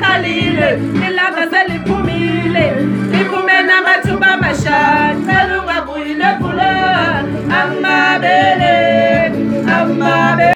kalile ilanga seliphumile. Liphume namathuba amashani cela ungabuyile vula amabele amabele.